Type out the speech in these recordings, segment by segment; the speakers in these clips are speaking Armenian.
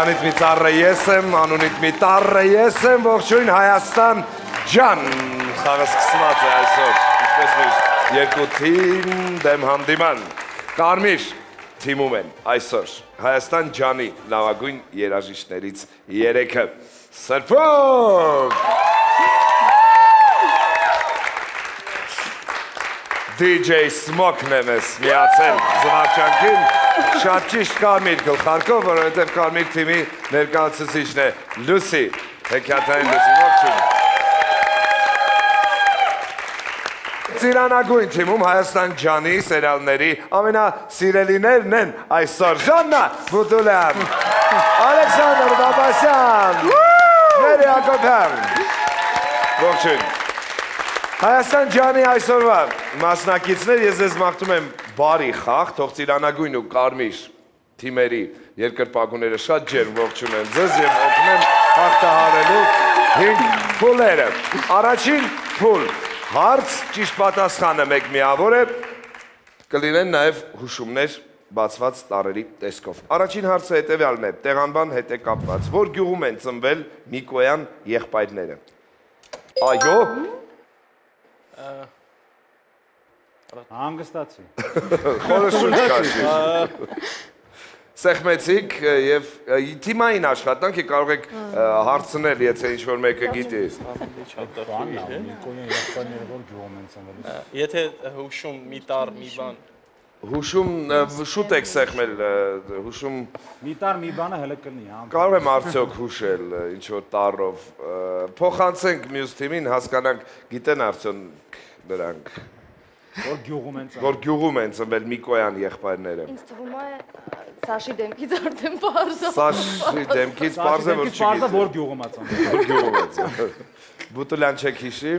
Ծիրանից մի ծառը ես եմ, անունիդ մի տառը ես եմ, ողջույն Հայաստան ջան։ Խաղը սկսված է այսօր, ինչպես միշտ, երկու թիմ դեմ հանդիման։ Կարմիր թիմում են այսօր Հայաստան ջանի լավագույն երաժիշտներից երեքը։ Սրբոք! DJ Smoke-ն է մեզ միացել զվարճանքին Շատ ճիշտ կարմիր գլխարկով, որովհետև կարմիր թիմի ներկայացուցիչն է Լուսի, հեքիաթային Լուսի ողջույն։ Ծիրանագույն թիմում Հայաստան ջանի սերիալների ամենասիրելիներն են այսօր Ժաննա Բուդուլյան, Ալեքսանդր Բաբասյան, Մերի Ակոբյան։ Ողջույն։ Հայաստան ջանի այսօրվա մասնակիցներ ես ձեզ մաղթում եմ բարի խաղ, թող ծիրանագույն ու կարմիր թիմերի երկրպագուները շատ ջերմ ողջունեն ձեզ եւ օգնեն հաղթահարելու 5 փուլերը։ Առաջին փուլ հարց ճիշտ պատասխանը մեկ միավոր է կլինեն նաև հուշումներ բացված տարերի տեսքով։ Առաջին հարցը հետևյալն է. տեղանբան հետ է կապված։ Որ գյուղում են ծնվել Միկոյան եղբայրները։ Այո։ Հանգստացի։ Խորը շունչ կաշի։ Սեղմեցիք եւ թիմային աշխատանք է կարող եք հարցնել, եթե ինչ որ մեկը գիտի։ Եթե հուշում մի տար, մի բան։ Հուշում շուտ եք սեղմել, հուշում Մի տար մի բանը հələ կլինի, հա։ կարող եմ արդյոք հուշել ինչ որ տառով։ Փոխանցենք մյուս թիմին, հասկանանք, գիտեն արդյոք նրանք, Որ գյուղում են ծնվել։ որ գյուղում են ծնվել Միկոյան եղբայրները։ Ինձ թվում է Սաշի դեմքից արդեն բարձր։ Սաշի դեմքից բարձր որ Պարզը չգիտի։ որ գյուղում է ծնվել։ Որ գյուղում է ծնվել։ Բուտուլյան չեք հիշի։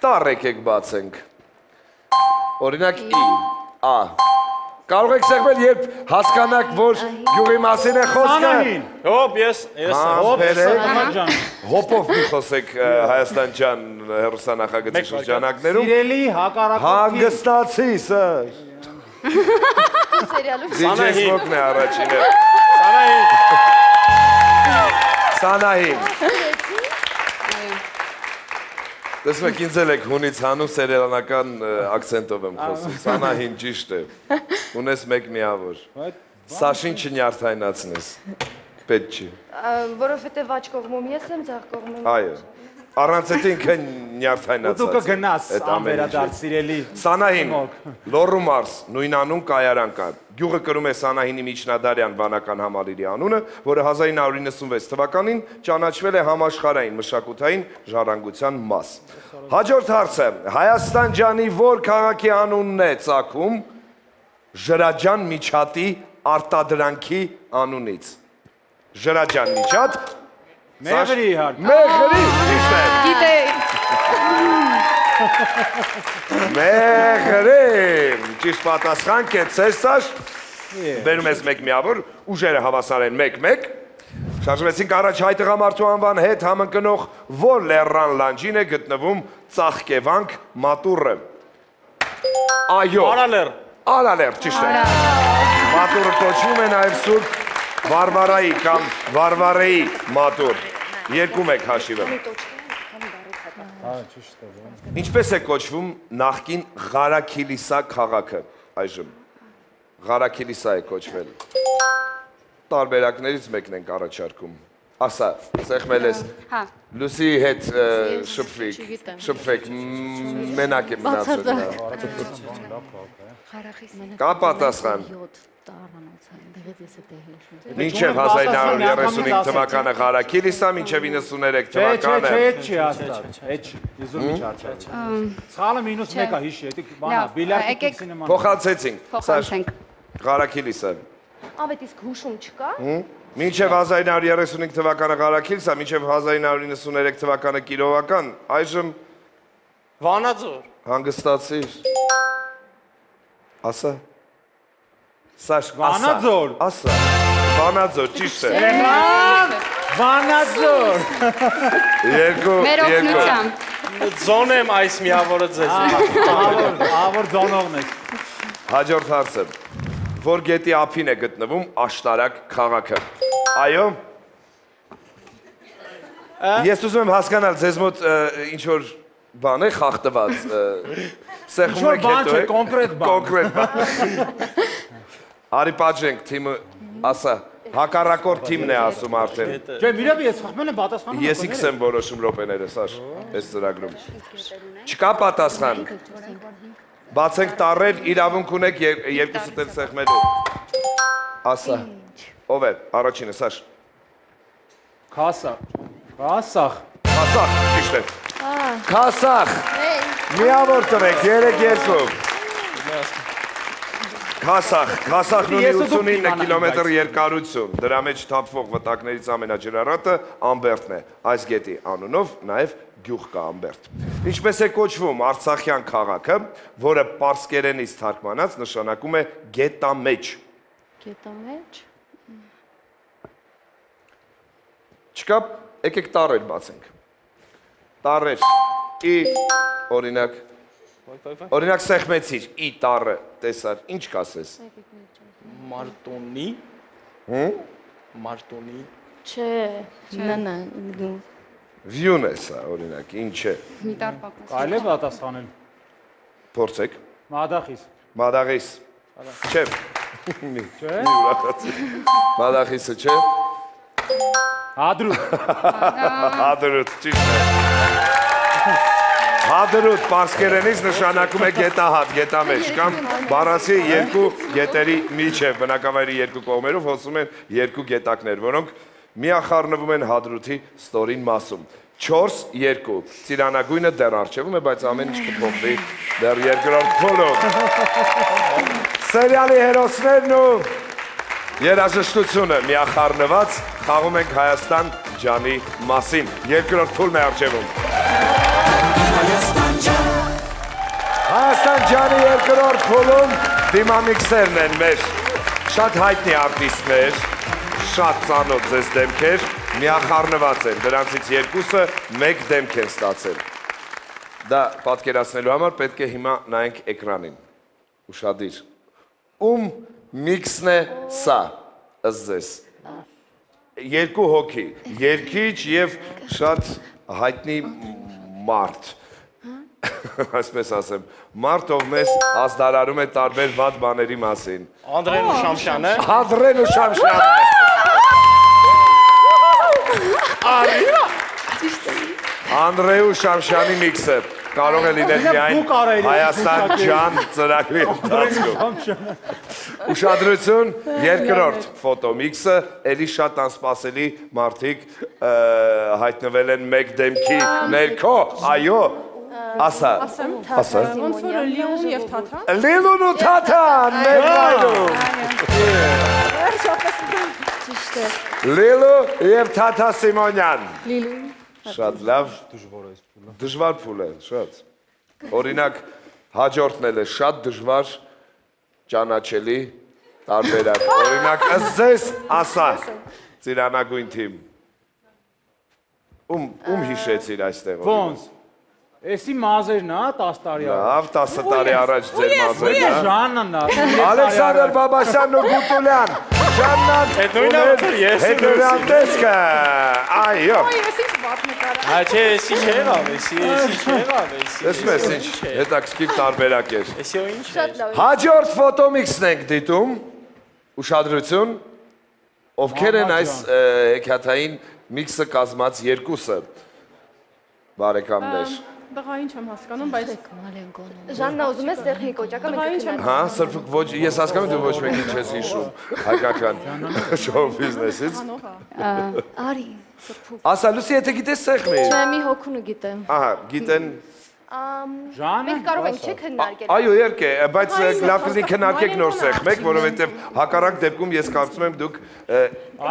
Տառ եկեք բացենք։ Օրինակ ի, ա։ Կարող եք սեղմել, երբ հասկանաք, որ գյուղի մասին է խոսքը։ Հոպ, ես, ես Հոպ, ջան։ Հոպով մի խոսեք Հայաստան ջան վայր, շրջանակներում։ Սիրելի հակառակորդի։ Հանգստացի սա։ Սերիալում Սանահին։ Smoke-ն է առաջինը։ Սանահին, Սանահին։ Տեսնում եք, ինձ էլ եք հունից հանում սերիալական ը, ակցենտով եմ խոսում։ Սանահին ճիշտ է։ Ունես մեկ միավոր։ Սաշին չնյարդայնացնես։ Պետք չի։ որովհետև աջ կողմում ես եմ, ձախ կողմում։ Այո։ Առանց այդ ինքը ու նյարդայնացած։ դու կգնաս անվերադարձ սիրելի։ Սանահին, Լոռու Մարս, նույնանուն կայարան կա։ Գյուղը կրում է Սանահինի Միջնադարյան վանական համալիրի անունը, որը 1996 թվականին ճանաչվել է համաշխարհային մշակութային ժառանգության մաս։ Հաջորդ հարցը. Հայաստան ջանի որ քաղաքի անունն է ցակում Ժրաջան Միջատի արտադրանքի անունից։ Ժրաջան Միջատ Մեղրի հարկ։ Մեղրի, ճիշտ է։ Գիտեի։ Մեղրի, ճիշտ պատասխան կեցես սաշ։ Բերում ես մեկ միավոր, ուժերը հավասար են 1-1։ Շարժվեցինք առաջ հայ տղամարդու անվան հետ համընկնող որ լեռան լանջին է գտնվում ծաղկևանք մատուրը։ Այո, Արալեր, Արալեր, ճիշտ է։ Մատուրը կոչվում է նաև Սուրբ Վարվարայի կամ Վարվարեի մատուր։ Երկու մեկ հաշիվը։ Հա, ճիշտ է։ բան։ Ինչպես է կոչվում նախքին Ղարաքիլիսա քաղաքը այժմ։ Ղարաքիլիսա է կոչվել։ Տարբերակներից մեկն ենք առաջարկում։ Ասա, սեղմել ես Հա։ Լուսի հետ շփվեք, մ, մենակ է մնացել նա։ Կա պատասխան։ 7 տարանոց այն դեղից ես է հիշում։ Մինչև 1935 թվականը Ղարաքիլիսա, մինչև 93 Չէ, չէ, թվականը չէ, այդ չի հաստատ։ Այդ չի։ Եզու մի չարչար։ Ցալը մինուս 1-ա հիշի, դա բանա, քիքսի նման։ փոխանցեցինք։ փոխանցենք։ Ղարաքիլիսա։ Ավետ իսկ հուշում չկա։ Մինչև 1935 թվականը Ղարաքիլսա, մինչև 1993 թվականը Կիրովական, այժմ Վանաձոր, հանգստացիր։ Ասա։ Սաշ, Վանաձոր։ Ասա։ Վանաձոր, ճիշտ է։ Լեման, Վանաձոր։ Երկու, Մեր երկու։ ձոն եմ այս միավորը ձեզ։ Ավոր, ավոր ձոնողն եք։ Հաջորդ հարցը։ որ գետի ափին է գտնվում աշտարակ քաղաքը։ Այո։ Ես ուզում եմ հասկանալ ձեզ մոտ ինչ որ բան է խախտված։ Սեղմում Ինչ-որ եք բան հետո չէ, եք։ կոնկրետ բան։ Կոնկրետ բան։ Արի պատժենք թիմը ասա հակառակորդ թիմն է ասում արդեն։ Ջե, իրավ ես խախտում եմ պատասխանում։ Ես իքս եմ որոշում րոպեները, Սաշ, այս ծրագրում։ Չկա պատասխան։ Բացենք տառեր, իրավունք ունեք եր- երկուսդ էլ սեղմելու։ Ասա։ Ով է։ Առաջինը, Սաշ։ Քասա։ Քասախ։ Քասախ, ճիշտ է։ Քասախ։ Միավոր տվեք, 3-2։ Քասախ, Քասախն ունի Ես ու դուք 89 իմանալու, կիլոմետր երկարություն։ Դրա մեջ թափվող վտակներից ամենաջրարատը Ամբերտն է։ Այս գետի անունով նաև գյուղ կա Ամբերտ։ Ինչպես է կոչվում Արցախյան քաղաքը, որը պարսկերենից թարգմանած նշանակում է գետամեջ։ Գետա մեջ։ Չկա, եկեք տառեր բացենք։ Տառեր։ Ի օրինակ Օրինակ սեղմեցիր ի տառը, տեսար, ինչ կասես։ Մարտոնի։ Մարտոնի։ Չէ։ Նա նա դու Վյուն է սա, օրինակ, ինչ է։ Մի տար պակաս։ Կարելի է պատասխանել։ Փորձեք։ Մադախիս։ Մադաղիս։ Չէ։ Մի Չէ։ մի ուրախացի։ Մադաղիսը չէ։ Հադրու։ Հադրուտ, ճիշտ է։ Հադրուտ պարսկերենից նշանակում է գետահատ, գետամեջ կամ բառացի երկու գետերի միջև, բնակավայրի երկու կողմերով հոսում են երկու գետակներ, որոնք միախառնվում են հադրութի ստորին մասում։ 4-2։ Ծիրանագույնը դեռ արժևում է, բայց ամեն ինչ կփոխվի դեռ երկրորդ փուլում։ Սերիալի հերոսներն ու երաժշտությունը միախառնված խաղում ենք Հայաստան ջանի մասին։ Երկրորդ փուլն է արժևում։ Հայաստան ջանի երկրորդ փուլում դիմամիքսերն են մեր շատ հայտնի արտիստներ, շատ ծանոթ ձեզ դեմքեր, միախառնված են։ Դրանցից երկուսը մեկ դեմք են ստացել։ Դա պատկերացնելու համար պետք է հիմա նայենք էկրանին։ Ուշադիր։ Ում միքսն է սա, ըստ ձեզ։ Երկու հոգի, երկիչ եւ շատ հայտնի մարդ այսպես ասեմ, մարդ ով մեզ ազդարարում է տարբեր վատ բաների մասին։ Անդրեն Շամշյանը։ Հադրեն ու Շամշյանն է։ Անդրեու Շամշյանի միքսը կարող է լինել միայն Հայաստան ջան ծրագրի ընթացքում։ Ուշադրություն, երկրորդ ֆոտոմիքսը, ելի շատ անսպասելի մարդիկ հայտնվել են մեկ դեմքի ներքո, այո, ասա, ասա։ Ոնց որ Լիոն եւ Թաթան։ Լիլուն ու Թաթան, մեկ վայրում։ ճիշտ է։ Լիլու եւ Թաթա Սիմոնյան։ Լիլու։ Շատ լավ, դժվար է։ Դժվար փուլ է, շատ։ Օրինակ հաջորդն էլ է շատ դժվար ճանաչելի տարբերակ։ Օրինակ ըստ ձեզ ասա ծիրանագույն թիմ։ Ում ում հիշեցիր այստեղ։ օրինակ? Ոնց։ Էսի մազերն է 10 տարի առաջ։ Լավ, 10 տարի առաջ ձեր մազերն է։ Ժաննն է։ Ալեքսանդր Բաբասյանն ու Գուտուլյան։ Ժաննան։ նույնը ոնց որ ես եմ Հետ նույնը տեսքը։ Այո։ Ես Հա չէ, էսի չէ ավ, էսի էսի չէ ավ, էսի։ Տեսնես ինչ հետաքրքիր տարբերակ էր։ Էսի ու ինչ է։ Հաջորդ ֆոտոմիքսն ենք դիտում։ Ուշադրություն։ Ովքեր են այս հեքիաթային միքսը կազմած երկուսը։ Բարեկամներ։ Դղա ինչ եմ հասկանում, բայց Մալենկոնը։ Ժաննա ուզում ես տեղ հեկոճակը մենք եմ Հա, սրբիկ ոչ, ես հասկանում եմ դու ոչ մեկին չես հիշում հայկական շոու բիզնեսից։ Արի, սրբու։ Ասա լուսի, եթե գիտես սեղմի։ Չէ, մի հոգունը գիտեմ։ Ահա, գիտեն։ Ամ Ժանը։ մենք կարող ենք չէ քննարկել։ Այո, իհարկե, բայց լավ կլինի քննարկեք նոր սեղմեք, որովհետև հակառակ դեպքում ես կարծում եմ դուք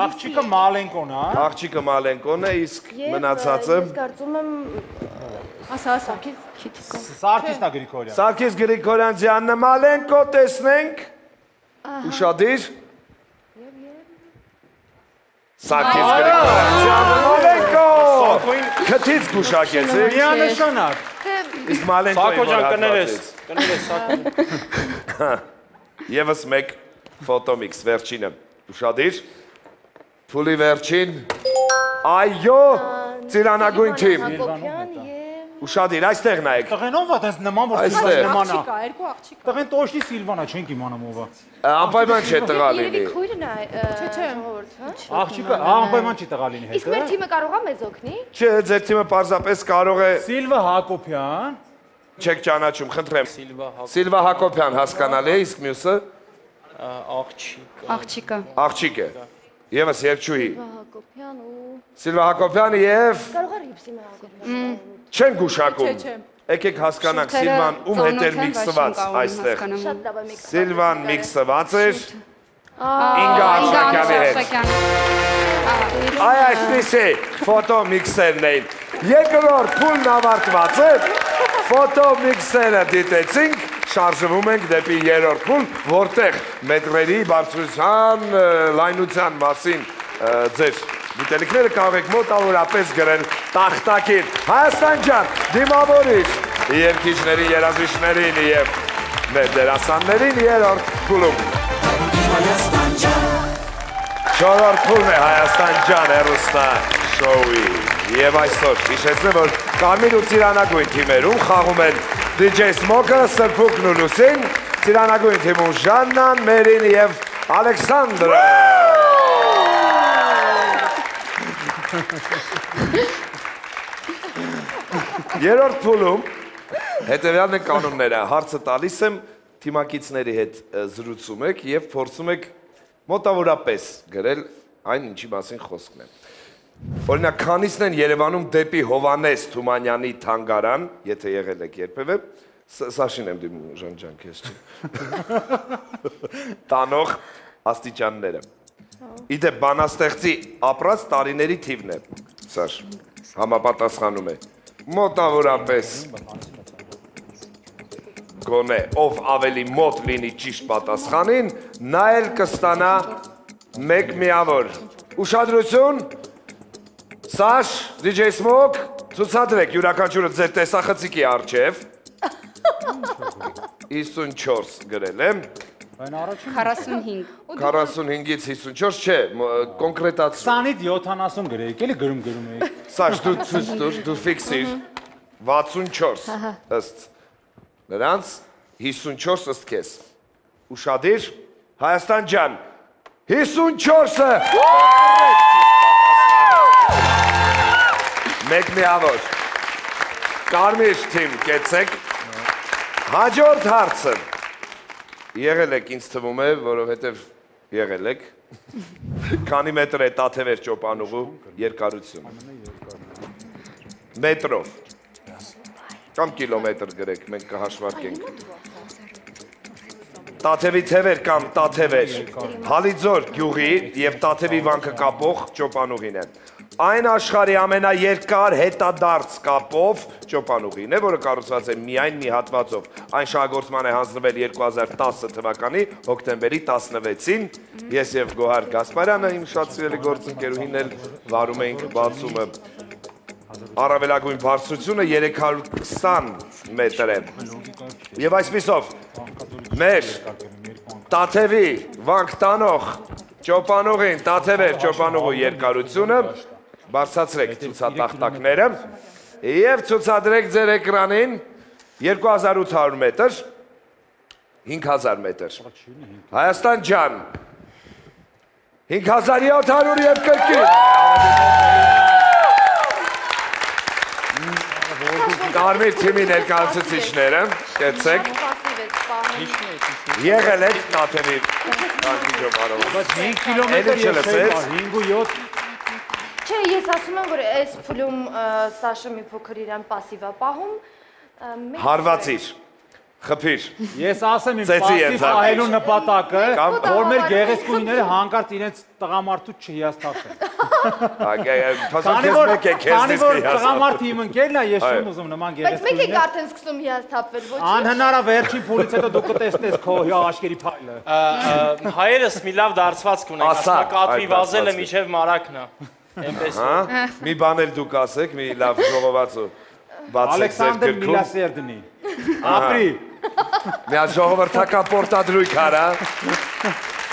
Աղջիկը Մալենկոն է։ աղջիկը Մալենկոն է, իսկ մնացածը Ես կարծում եմ ասա, ասա։ Սարգիսնա Գրիգորյան։ Սարգիս Գրիգորյան ջանը Մալենկո տեսնենք։ Ուշադիր։ Սարգիս Գրիգորյան ջանը Մալենկո։ Քթից գուշակեցի։ Միանշանակ։ Իսկ Մալենկոյի Սակո ջան կներես։ Կներես Սակո։ Եվս մեկ Ֆոտոմիքս վերջինը։ Ուշադիր։ Փուլի վերջին։ Այո, ծիրանագույն թիմ։ Հակոբյան Ուշադիր, այստեղ նայեք։ Տղենով է տես նման որ Սիլվան նմանա։ աղջիկա, երկու աղջիկա։ Տղեն տոշտի Սիլվանա, չենք իմանում ով է։ Անպայման չէ տղա Երևի լինի։ քույրն է, չէ, չէ, ժողովուրդ, հա։ Աղջիկը անպայման չի տղա լինի Իսկ մեր հետը։ թիմը կարող է մեզ օգնի։ Չէ, ձեր թիմը պարզապես կարող է Սիլվա Հակոբյան, չեք ճանաչում, խնդրեմ։ Սիլվա հա- Սիլվա Հակոբյան հասկանալի է, իսկ մյուսը աղջիկ։ Աղջիկը։ աղջիկ է։ Եվս երկչուհի։ Հակոբյան ու Սիլվա Հակոբյանը եւ Կարող է Ռիփսիմը Հակոբյան։ չեն գուշակում։ Եկեք հասկանանք Սիլվան ում հետ էր միքսված այստեղ։ է Սիլվան միքսված էր Ինգա Արշակյանի հետ։ Այ այսպեսի ֆոտո միքսերն էին։ Երկրորդ փուլն ավարտված է։ Ֆոտո միքսերը դիտեցինք, շարժվում ենք դեպի երրորդ փուլ, որտեղ մետրերի բարձրության, լայնության մասին ձեր գիտելիքները կարող եք մոտավորապես գրել տախտակին։ Հայաստան ջան, դիմավորիր երկիչների, երաժիշտներին եւ մեր դերասաններին երրորդ փուլում։ Չորրորդ փուլն է Հայաստան ջան հերոստա շոուի։ Եվ այսօր հիշեցնեմ, որ Կարմիր ու Ծիրանագույն թիմերում խաղում են DJ Smoke-ը, Սրփուկն ու Լուսին, Ծիրանագույն թիմում Ժաննան, Մերին եւ Ալեքսանդրը։ Երրորդ փուլում հետեւյալն է կանոնները։ Հարցը տալիս եմ թիմակիցների հետ զրուցում եք եւ փորձում եք մոտավորապես գրել այն ինչի մասին խոսքն է։ Օրինակ, քանիսն են Երևանում դեպի Հովանես Թումանյանի թանգարան, եթե եղել եք երբևէ, Սաշին եմ դիմում Ժան ջան, քեզ չի։ Տանող աստիճանները։ Իդե բանաստեղծի ապրած տարիների թիվն է։ Սաշ համապատասխանում է։ Մոտավորապես գոնե ով ավելի մոտ լինի ճիշտ պատասխանին, նա էլ կստանա 1 միավոր։ Ուշադրություն։ Սաշ, DJ Smoke, ցուցադրեք յուրաքանչյուրը ձեր տեսախցիկի արջև։ 54 գրել եմ։ Այն առաջին 45 45-ից 54 չէ, կոնկրետացրու։ 20-ից 70 գրեիք, էլի գրում գրում էիք։ Սաշ դու ցույց տուր, դու ֆիքսիր։ 64 ըստ նրանց 54 ըստ քեզ։ Ուշադիր Հայաստան ջան 54-ը Մեկ միավոր Կարմիր թիմ կեցեք Հաջորդ հարցը Եղել եք ինձ թվում է, որովհետև եղել եք Քանի մետր է տաթևեր ճոպանուղու երկարություն մետրով կամ կիլոմետր գրեք, մենք կհաշվարկենք։ Տաթևի թևեր կամ տաթևեր Հալիձոր գյուղի եւ Տաթևի վանքը կապող ճոպանուղին է։ Այն աշխարհի ամենաերկար հետադարձ կապով ճոպանուղին է, որը կառուցված է միայն մի հատվածով։ Այն շահագործման է հանձնվել 2010 թվականի հոկտեմբերի 16-ին։ Ես եւ Գոհար Գասպարյանը իմ շատ սիրելի գործընկերուհին էլ վարում էինք բացումը առավելագույն բարձրությունը 320 մետր է։ Եվ այսպիսով մեր Տաթևի վանք տանող ճոպանուղին, Տաթևեր ճոպանուղու երկարությունը բարձրացրեք ցուցատախտակները եւ ցուցադրեք ձեր էկրանին 2800 մետր 5000 մետր Հայաստան ջան 5700 եւ կրկին Կարմիր թիմի ներկայացուցիչները, կեցեք, եղել եք Տաթևի տանկի ճոպանով։ Բայց 5 կիլոմետր չլսեց։ 5 ու 7 Չէ, ես ասում եմ, որ այս փուլում Սաշը մի փոքր իրան է պահում։ Հարվածիր, խփիր։ Ես ասեմ իմ Ծեծի պասիվ ենթարկիչ։ ահելու նպատակը, որ մեր գեղեցկուհիները հանկարծ իրենց տղամարդու չհիասթափեն։ Քանի որ մեկ է քեզ քանի որ հասավ։ տղամարդի իմ ընկերն է, ես չեմ ուզում նման Բայց մեկ եք արդեն սկսում հիասթափվել, ոչ։ Անհնար է վերջին փուլից հետո դու կտեսնես քո հյա աշկերի փայլը։ Հայերս մի լավ դարձվածք ունենք, Ասա, կատվի վազելը միջև մարակն է։ Էնպես Հա? Մի բան էլ դուք ասեք, մի լավ ժողովածու բացեք ձեր Ալեքսանդր գրքում։ Միլասերդնի։ Ապրի։ Մի հատ ժողովրդական պորտադրույք արա։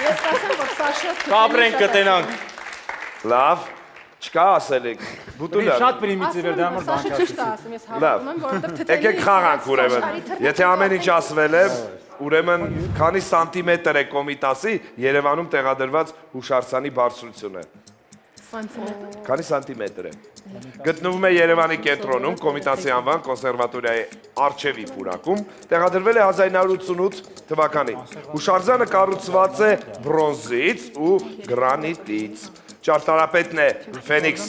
Ես կասեմ, որ Սաշը Կապրենք կտենանք։ Լավ։ Չկա ասելիք։ Բնի Բուտուլյան։ շատ պրիմիտիվ էր դա համար Սաշը բան ճիշտ ասում, ես հավատում եմ, որովհետև թթերի Եկեք խաղանք ուրեմն։ Եթե ամեն ինչ ասվել է, ուրեմն քանի սանտիմետր է կոմիտասի Երևանում տեղադրված հուշարձանի բարձրությունը։ Քանի սանտիմետր է։ Գտնվում է Երևանի կենտրոնում Կոմիտասի անվան կոնսերվատորիայի արչևի պուրակում, տեղադրվել է 1988 թվականին։ Հուշարձանը կառուցված է բրոնզից ու գրանիտից։ Ճարտարապետն է Ֆենիքս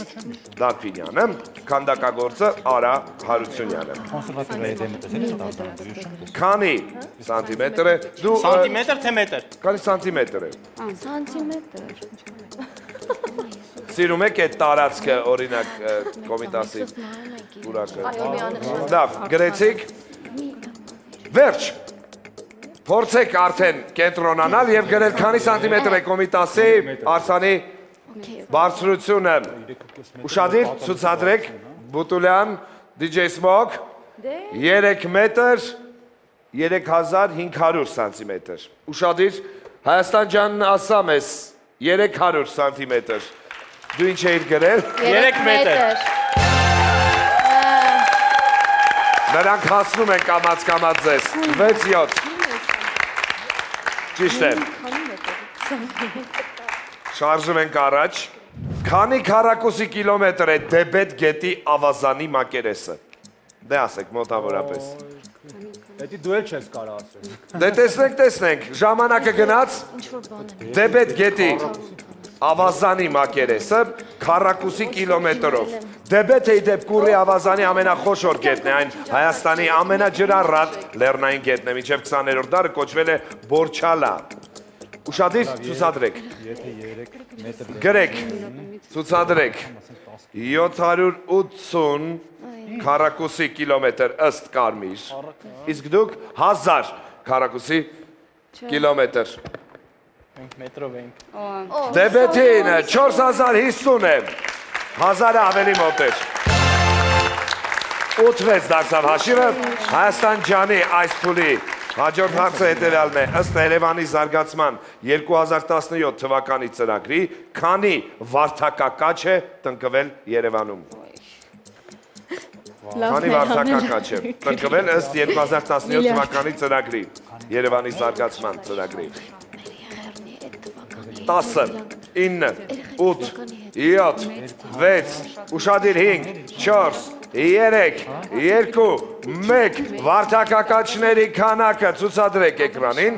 Դարփինյանը, քանդակագործը Արա Հարությունյանը։ Կոնսերվատորիայի ես դա Քանի սանտիմետր է։ Դու Սանտիմետր թե մետր։ քանի սանտիմետր է։ Սանտիմետր։ Սիրում եք այդ տարածքը, օրինակ Կոմիտասի պուրակը։ Լավ, գրեցիք։ Վերջ։ Փորձեք արդեն կենտրոնանալ եւ գրել քանի սանտիմետր է կոմիտասի արսանի բարձրությունը։ Ուշադիր ցուցադրեք Բուտուլյան DJ Smoke 3 մետր 3500 սանտիմետր։ Ուշադիր Հայաստան ջանն ասամ ես 300 սանտիմետր։ Դու ինչ էիր գրել։ Երեք մետր։ Նրանք հասնում են կամած կամած ձեզ։ 6-7։ Ճիշտ է։ Շարժում ենք առաջ։ Քանի քառակուսի կիլոմետր է Դեբետ գետի ավազանի մակերեսը։ Դե ասեք մոտավորապես։ Դա դու էլ չես կարող ասել։ Դե տեսնենք, տեսնենք։ Ժամանակը գնաց Դեբետ գետի ավազանի մակերեսը քառակուսի կիլոմետրով։ Դեբեթը ի դեպ կուրի ավազանի ամենախոշոր գետն է, այն Հայաստանի ամենաջրառատ լեռնային գետն է, մինչև 20-րդ դարը կոչվել է Բորչալա։ Ուշադիր ցուցադրեք։ Գրեք, ցուցադրեք։ 780 քառակուսի կիլոմետր ըստ կարմիր։ Իսկ դուք 1000 քառակուսի կիլոմետր։ Մենք մետրով ենք։ Դեբեթին 4050 է։ 1000-ը ավելի մոտ էր։ 8-6 դարձավ հաշիվը Հայաստան ջանի այս փուլի հաջորդ հարցը հետևյալն է. Ըստ Երևանի զարգացման 2017 թվականի ծրագրի քանի վարդակակաչ է տնկվել Երևանում Քանի վարդակակաչ է տնկվել ըստ 2017 թվականի ծրագրի Երևանի զարգացման ծրագրի 10 9 8 7 6 ուշադիր 5 4 3 2 1 վարդակակաչների քանակը ցուցադրեք էկրանին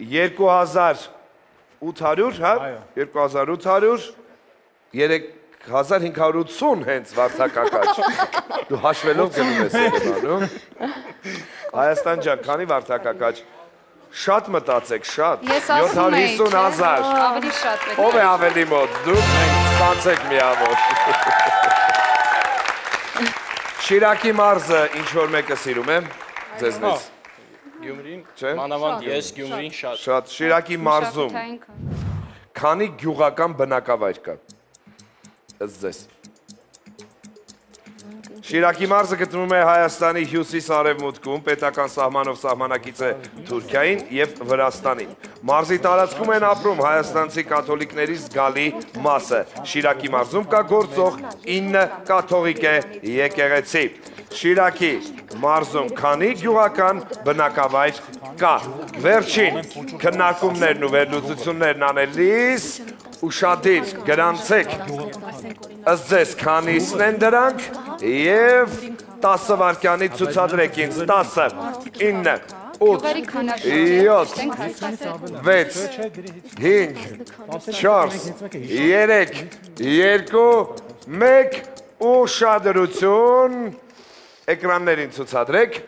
2800 հա? 2800 3580 հենց վարդակակաչ դու հաշվելով գնում ես Երևանում Հայաստան ջան քանի վարդակակաչ շատ մտածեք շատ. Ես ասում եի, 75000 Ավելի շատ է։ Ով է ավելի մոտ։ Դուք մենք ստացեք միավոր։ Շիրակի մարզը ինչ որ մեկը սիրում է ձեզնից։ Գյումրին, Չէ։ մանավանդ ես Գյումրին շատ։ Շատ Շիրակի մարզում քանի գյուղական բնակավայր կա։ ձեզ։ Շիրակի մարզը գտնվում է Հայաստանի հյուսիս-արևմուտքում, պետական սահմանով սահմանակից է Թուրքիային եւ Վրաստանին։ Մարզի տարածքում են ապրում հայաստանցի կաթոլիկների զգալի մասը։ Շիրակի մարզում կա գործող 9 կաթողիկե եկեղեցի։ Շիրակի մարզում քանի գյուղական բնակավայր կա։ Վերջին քննարկումներն ու վերլուծություններն անելիս ուշադիր գրանցեք ըստ ձեզ քանիսն են դրանք? Եւ 10 վայրկյանի ցուցադրեք ինձ 10 9 8 7 6 5 4 3 2 1 ուշադրություն էկրաններին ցուցադրեք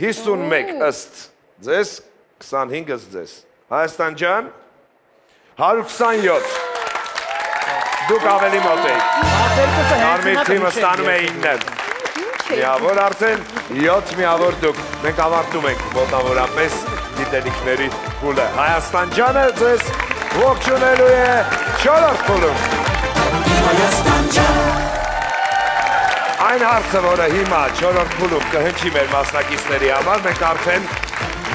51 ըստ ձեզ 25 ըստ ձեզ Հայաստան ջան 127 Դուք ավելի մոտ եք Կարմիր թիմը ստանում է 9 Միավոր արդեն 7 միավոր դուք Մենք ավարտում ենք մոտավորապես դիտելիքների փուլը Հայաստան ջանը ձեզ ողջունելու է 4-րդ փուլում Այն հարցը, որը հիմա 4-րդ փուլում կհնչի մեր մասնակիցների համար, մենք արդեն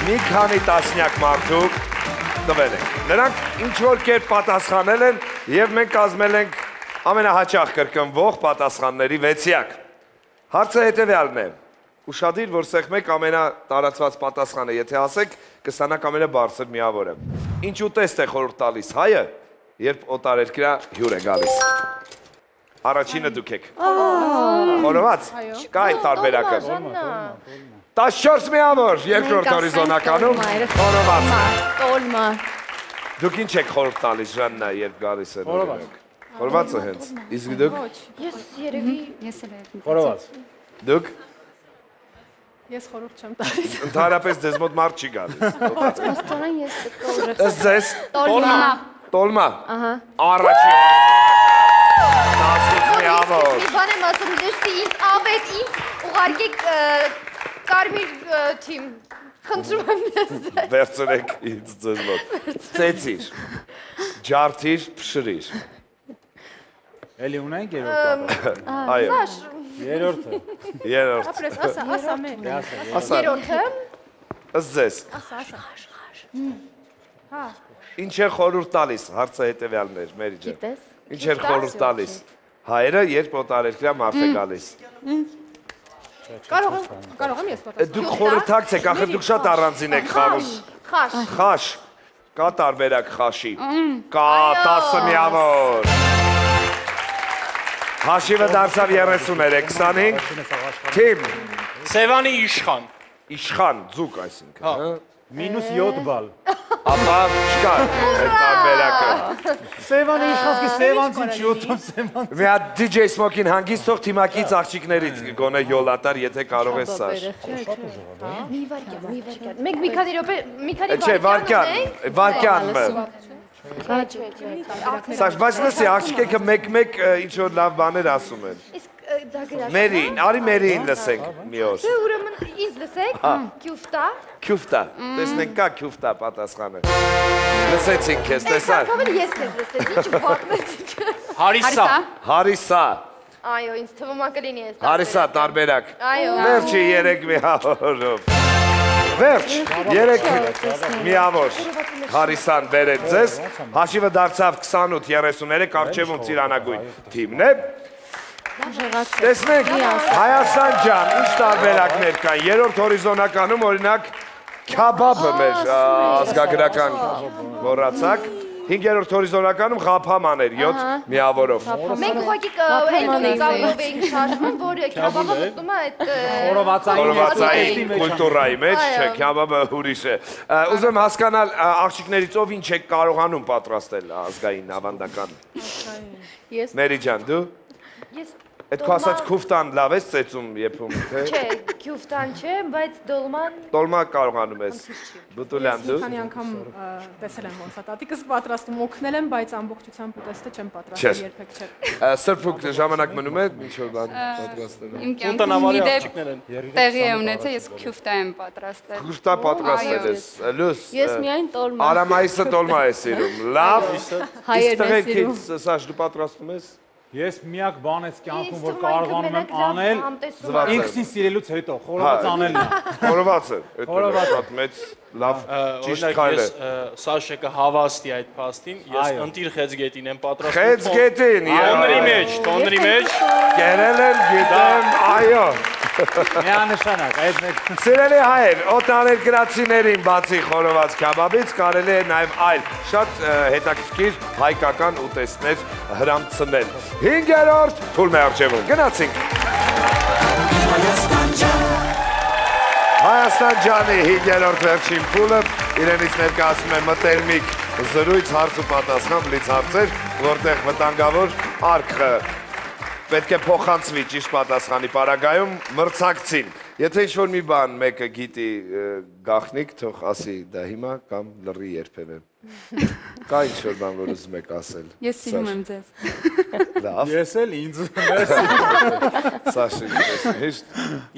մի քանի տասնյակ մարդու տվել ենք։ Նրանք ինչ որ կերպ պատասխանել են եւ մենք կազմել ենք ամենահաճախ կրկնվող պատասխանների 6-յակ։ Հարցը հետեւյալն է. Ուշադիր, որ սեղ մեկ ամենատարածված պատասխանը, եթե ասեք, կստանաք ամենաբարձր միավորը։ Ինչ ուտեստ է խորհուրդ տալիս հայը, երբ օտարերկրյա հյուր է գալիս։ Առաջինը դուք եք։ Խորոված։ Կա այդ տարբերակը։ Ժաննա։ 14 միավոր երկրորդ հորիզոնականում խորոված։ Տոլմա։ Դուք ինչ եք խորհուրդ տալիս Ժաննա, երբ գալիս են օրինակ։ Խորովածը հենց։ Իսկ դուք? Ես երևի Ես էլ եմ։ Խորոված։ դուք? Ես խորհուրդ չեմ տալիս։ ընդհանրապես ձեզ մոտ մարդ չի գալիս։ Ոստոնան ես կորը։ Ըստ ձեզ Տոլմա։ տոլմա։ Ահա։ Առաջին։ 10 միավոր։ Մի բան եմ ասում, լույսի ինձ ավետ ինձ ուղարկեք կարմիր թիմ։ Խնդրում եմ ես։ Վերցրեք ինձ ձեզ մոտ։ Ծեծիր։ Ջարդիր, փշրիր։ Էլի ունենք երրորդ։ Այո, Սաշ, Երրորդը։ երրորդ։ Ապրես, ասա, ասա մեր։ Ասա, երրորդը։ ըստ ձեզ։ Ինչ է խորհուրդ տալիս, հարցը հետեւյալն էր, Մերի ջան։ Գիտես։ Ինչ էր խորհուրդ տալիս։ Հայերը երբ օտարերկրյա մարդ է գալիս։ Կարող եմ, կարող եմ ես պատասխանել։ Դուք խորհրդակցեք, ախր դուք շատ առանձին եք խաղում։ Խաշ։ Խաշ։ Կա տարբերակ խաշի։ Կա 10 միավոր։ Հաշիվը դարձավ 33, 25։ Թիմ, Սևանի իշխան։ իշխան, ձուկ այսինքն, հա։ Մինուս 7 բալ։ Ապա չկա այդ տարբերակը։ Սևանի իշխանքի Սևանցին չի ուտում Սևան։ Մի հատ DJ Smoke-ին հանգիստ թող թիմակից աղջիկներից գոնե յոլատար, եթե կարող ես սաշ։ Մի վարքյան, մի վարքյան։ Մենք մի քանի րոպե, մի քանի վարքյան։ Չէ, չէ, չէ։ Սաշ, բայց լսի, աղջիկը մեկ-մեկ ինչ որ լավ բաներ ասում են։ Իսկ Մերին, արի Մերին լսենք մի օր։ Դե ուրեմն ինձ լսեք։ Կյուֆտա։ Քյուֆտա։ Տեսնենք կա քյուֆտա պատասխանը։ Լսեցինք քեզ, տեսար։ Կարող ես քեզ լսել, ինչ բառնեցիք։ Հարիսա։ Հարիսա, Այո, ինձ թվում է կլինի ես։ Հարիսա տարբերակ։ Այո։ Վերջի 3 միավորով։ Վերջ, 3 միավոր։ Հարիսան բերեք ձեզ։ Հաշիվը դարձավ 28-33 արչևում ծիրանագույն թիմն է։ Տեսնենք Հայաստան ջան, ինչ տարբերակներ կան։ Երրորդ հորիզոնականում օրինակ քաբաբը մեր ազգագրական մոռացակ։ 5-րդ հորիզոնականում ղափաման էր 7 միավորով։ Մենք ուղղակի կանգնով էինք շարժվում, որ քյաբաբը մտնում է այդ Խորովածային կուլտուրայի մեջ, չէ, քյաբաբը ուրիշ է։ Ա, Ուզում եմ հասկանալ աղջիկներից ով ինչ եք կարողանում պատրաստել ազգային ավանդական։ Ես Մերի ջան, դու? Ես այդ քո ասած քուֆտան լավ ես ծեծում եփում, թե։ Չէ, քյուֆտան չէ, բայց դոլման Տոլմա կարողանում ես։ Բուտուլյան դու։ քանի անգամ տեսել եմ ոնց է տատիկս պատրաստում, օգնել եմ, բայց ամբողջությամբ ուտեստը չեմ պատրաստել երբեք չէ։ Սրբուկ ժամանակ մնում է ինչ որ բան պատրաստելու։ Իմ կյանքում աղջիկներ են։ տեղի է ունեցել, ես քյուֆտա եմ պատրաստել։ Քուֆտա պատրաստել ես։ Լուս։ Ես միայն տոլմա։ Արամայիսը տոլմա է սիրում։ Լավ։ Հայերն են Տղեկից սաշ դու պատրաստում ես։ Ես միակ բան ես կյանքում որ է կարողանում եմ անել, է։ ինքսին սիրելուց հետո խորոված անելն է։ Խորովածը, այդ Խորովածը։ շատ մեծ լավ ճիշտ քայլ է։ ես Սաշեկը հավաստի այդ փաստին, ես ընտիր խեցգետին եմ պատրաստում։ Խեց գետին, Տոնդրի եղել մեջ, տոնդրի մեջ։ Կերել եմ, գիտեմ, այո։ Միանշանակ, այդ մեկ Սիրելի հայեր, օտաներ գրացիներին բացի խորոված քաբաբից կարելի է նաև այլ շատ հետաքրքիր հայկական ուտեստներ հրամցնել։ 5-րդ թույլ մի արժևում։ Գնացինք։ Հայաստան ջանի 5-րդ վերջին փուլը իրենից ներկայացնում է մտերմիկ զրույց հարց ու պատասխան բլից հարցեր, որտեղ վտանգավոր արքը պետք է փոխանցվի ճիշտ պատասխանի պարագայում մրցակցին։ Եթե ինչ-որ մի բան մեկը գիտի գախնիկ, թող ասի դա հիմա կամ լռի երբևէ։ Կա ինչ-որ բան, որ ուզում եք ասել։ Ես սիրում եմ ձեզ։ Լավ, ես էլ ինձ Սաշի, հիշտ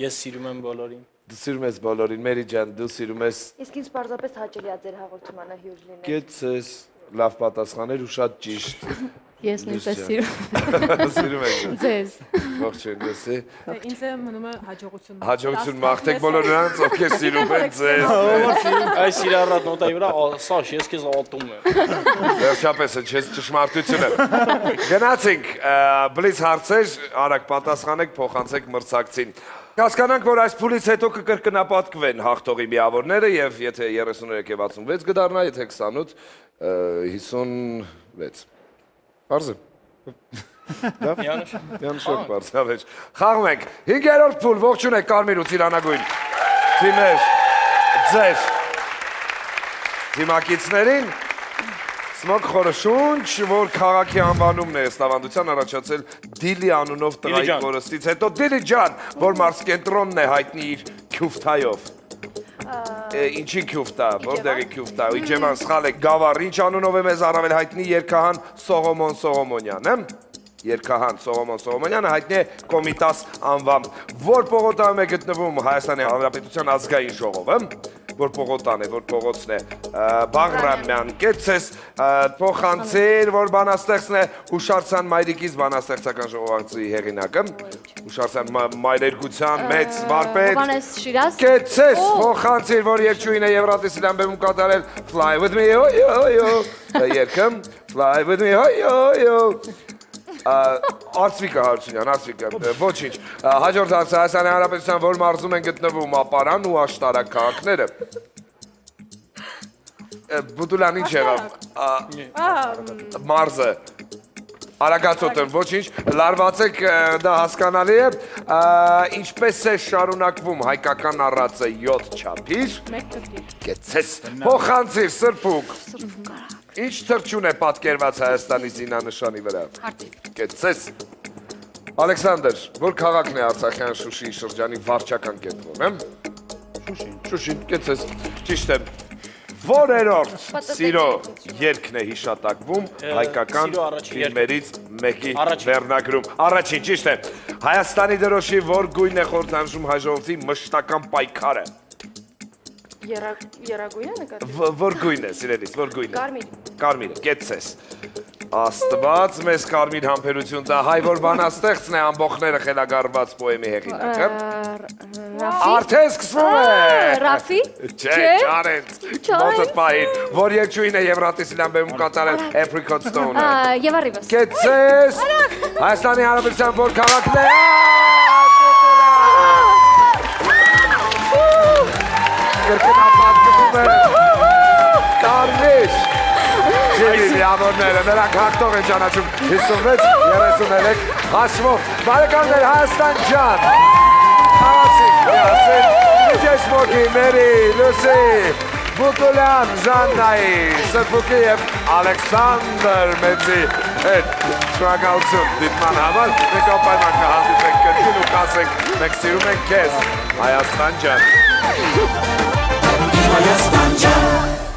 Ես սիրում եմ բոլորին։ դու սիրում ես բոլորին, Մերի ջան, դու սիրում ես Իսկ ինձ պարզապես հաճելի է ձեր հաղորդմանը հյուր լինել։ Գեցես լավ պատասխաներ ու շատ ճիշտ։ Ես նույնպես սիրում Սիրում եք։ ձեզ։ Ողջույն, լսի։ Ինձ մնում է հաջողություն։ Հաջողություն մաղթեք բոլոր նրանց, ովքեր սիրում են ձեզ։ Այս իրարատ նոտայի վրա Սաշ, ես քեզ ատում եմ։ Վերջապես է չես ճշմարտությունը։ Գնացինք, բլից հարցեր, արագ պատասխանեք, փոխանցեք մրցակցին։ Հասկանանք, որ այս փուլից հետո կկրկնապատկվեն հաղթողի միավորները եւ եթե 33 եւ 66 կդառնա, եթե 28 56։ Բարձր։ Յանուշ։ Յանշոկ բարձավեջ։ Խաղում ենք 5-րդ փուլ, ողջունեք Կարմիր ու Ծիրանագույն։ Թիմեր, ձեր թիմակիցներին Սմոք խորշունչ, որ քաղաքի անվանումն է ստավանդության առաջացել Դիլի անունով տղայի կորստից հետո Դիլի ջան, որ մարսկենտրոնն է հայտնի իր քյուֆթայով։ Է, Ինչի քյուֆտա, որտեղի քյուֆտա, իջեման սխալ է, գավառ, ինչ անունով է մեզ առավել հայտնի երկհան Սողոմոն Սողոմոնյանը։ Երկհան Սողոմոն Սողոմոնյանը հայտնի է Կոմիտաս անվամբ, որ պողոտայում է գտնվում Հայաստանի Հանրապետության ազգային ժողովը, որ պողոտան է, որ փողոցն է Բաղրամյան, կեցես փոխանցիր, որ բանաստեղծն է Հուշարձան Մայրիկից բանաստեղծական ժողովածուի հեղինակը, Հուշարձան մա- Մայրերգության մեծ վարպետ, Կեցես փոխանցիր, որ երկչույն է Եվրատեսիլ ամբեմում կատարել Fly with me, yo yo yo Երկմ Fly with me, yo yo yo Արծվիկը Հարությունյան, Արծվիկը, ոչինչ։ Հաջորդ հարցը Հայաստանի Հանրապետության որ մարզում են գտնվում ապարան ու աշտարակ քաղաքները։ Ա, Բուդուլան ինչ եղավ։ Մարզը։ Արագացոտը ոչինչ, լարվածեք դա հասկանալի է, ինչպես է շարունակվում հայկական առածը 7 չափիր, Մեկ կրկին։ կեցես, փոխանցիր սրբուկ, ինչ թրջուն է պատկերված Հայաստանի զինանշանի վրա, կեցես, Ալեքսանդր, որ քաղաքն է Արցախյան Շուշիի շրջանի վարչական կենտրոն, եմ? Շուշին, Շուշին, կեցես, ճիշտ է, Որերորդ սիրո երկն է հիշատակվում հայկական ֆիլմերից մեկի վերնագրում։ Առաջին, ճիշտ է։ Հայաստանի դրոշի որ գույն է խորհրդանշում հայ ժողովրդի մշտական պայքարը։ Երագույնը նկատի։ Վ- Որ գույն է, սիրելիս, որ գույն է։ Կարմիր։ Կարմիրը, կեցես։ Աստված մեզ կարմիր համբերություն տա, հայ որ բանաստեղծն է ամբողները խելագարված պոեմի հեղինակը։ Արդեն սկսվում է։ Ռաֆի։ Չէ, Չարենց։ Մոտդ պահին, որ երկչույն է Եվրատեսիլյան բեմում կատարել Apricot Stone-ը։ Եվ arrivas։ Կեցես։ Հայաստանի Հանրապետության որ քաղաքն է։ Կրկնապատկվում է։ Կարմիր։ Ջերի միավորները, նրանք հաղթող են ճանաչում 56, 33 հաշվով։ Բարեկամներ Հայաստան ջան։ Հարացիկ, միասին, Իջես մոքի, Մերի, Լուսի, Բուտուլյան, Ժաննայի, Սրբուկի և Ալեքսանդր մեծի հետ շնորհակալություն դիտման համար։ Մենք ապայման կհանդիպենք կրկին ու կասենք, մենք սիրում ենք քեզ, Հայաստան ջան։ Հայաստան ջան